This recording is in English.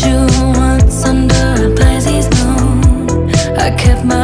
you once under a Pisces moon I kept my